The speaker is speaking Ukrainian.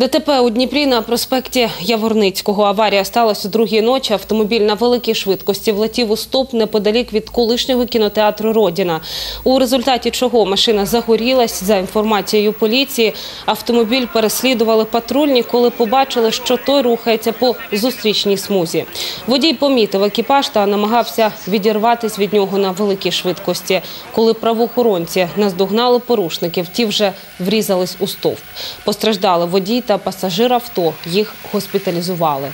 ДТП у Дніпрі на проспекті Яворницького. Аварія сталася другій ночі. Автомобіль на великій швидкості влетів у стоп неподалік від колишнього кінотеатру Родіна. У результаті чого машина загорілась. За інформацією поліції, автомобіль переслідували патрульні, коли побачили, що той рухається по зустрічній смузі. Водій помітив екіпаж та намагався відірватись від нього на великій швидкості. Коли правоохоронці наздогнали порушників, ті вже врізались у стовп. Постраждали водій та пасажир авто. Їх госпіталізували.